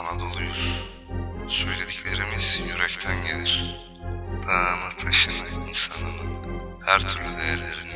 Anadolu'yuz. Söylediklerimiz yürekten gelir. Dağını, taşını, insanını, her türlü değerlerini.